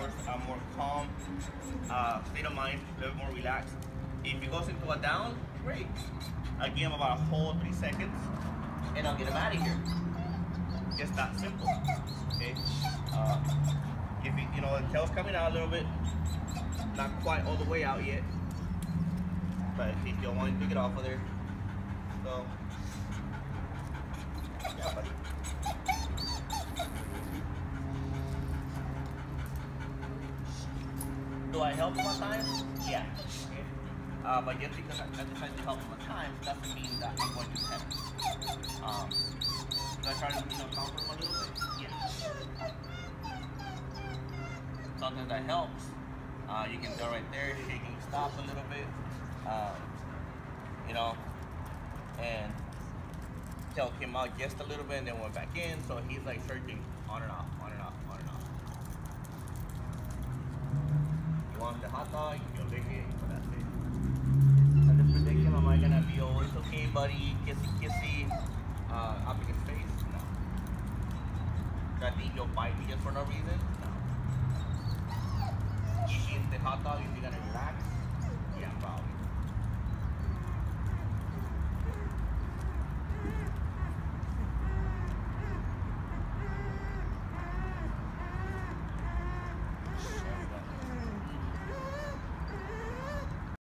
a more calm uh, state of mind, a little more relaxed. If he goes into a down, great. I give him about a whole three seconds, and I'll get him out of here. Just that simple. Okay. Uh, if he, you know the tail's coming out a little bit, not quite all the way out yet, but if you want to get off of there, so yeah, buddy. Do I help him at? Yeah. Uh, but just because I, I decide to help him at times doesn't mean that I'm going to pet him. Um, do I try to you know, comfort him a little bit? Yeah. Sometimes that helps. Uh, you can go right there, shaking stop a little bit. Um, you know, and tail came out just a little bit and then went back in. So he's like searching on and off, on and off, on and off. Just predict am I gonna be, oh, it's okay, buddy, kissy kissy, uh, up in his face? No. I think you'll me just for no reason? No. Is he gonna relax?